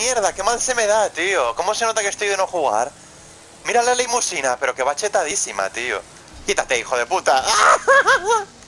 mierda, qué mal se me da, tío. ¿Cómo se nota que estoy de no jugar? Mira la limusina, pero que va chetadísima, tío. Quítate, hijo de puta.